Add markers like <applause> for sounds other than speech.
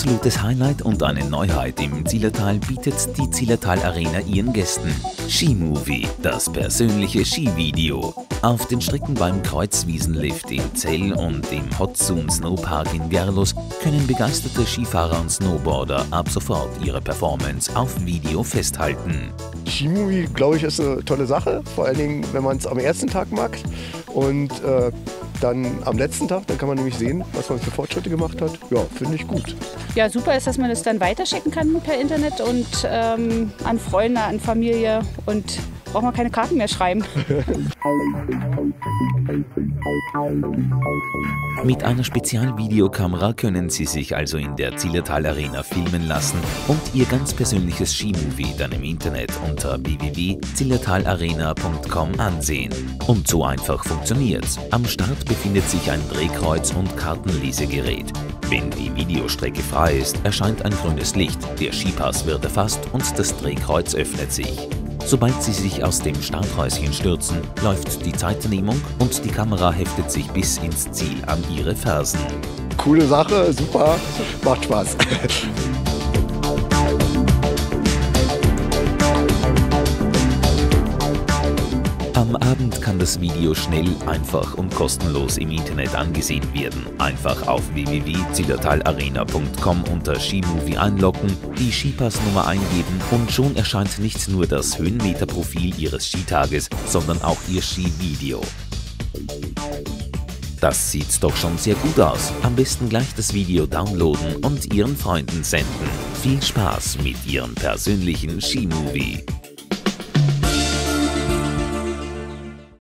absolutes Highlight und eine Neuheit im Zillertal bietet die Zillertal Arena ihren Gästen. Skimovie, das persönliche Skivideo. Auf den Strecken beim Kreuzwiesenlift in Zell und im Hot Zoom Snowpark in Gerlos können begeisterte Skifahrer und Snowboarder ab sofort ihre Performance auf Video festhalten. Skimovie, glaube ich, ist eine tolle Sache, vor allen Dingen, wenn man es am ersten Tag mag. Und äh, dann am letzten Tag, dann kann man nämlich sehen, was man für Fortschritte gemacht hat. Ja, finde ich gut. Ja, super ist, dass man das dann weiterschicken kann per Internet und ähm, an Freunde, an Familie und braucht man keine Karten mehr schreiben. <laughs> Mit einer Spezialvideokamera können Sie sich also in der Zillertal Arena filmen lassen und Ihr ganz persönliches Skimovie dann im Internet unter www.zillertalarena.com ansehen. Und so einfach funktioniert's. Am Start befindet sich ein Drehkreuz und Kartenlesegerät. Wenn die Videostrecke frei ist, erscheint ein grünes Licht, der Skipass wird erfasst und das Drehkreuz öffnet sich. Sobald sie sich aus dem Starthäuschen stürzen, läuft die Zeitnehmung und die Kamera heftet sich bis ins Ziel an ihre Fersen. Coole Sache, super, macht Spaß. <laughs> Am Abend kann das Video schnell, einfach und kostenlos im Internet angesehen werden. Einfach auf www.zillertalarena.com unter Skimovie einloggen, die Skipassnummer eingeben und schon erscheint nicht nur das Höhenmeterprofil Ihres Skitages, sondern auch Ihr Skivideo. Das sieht doch schon sehr gut aus. Am besten gleich das Video downloaden und Ihren Freunden senden. Viel Spaß mit Ihrem persönlichen Skimovie.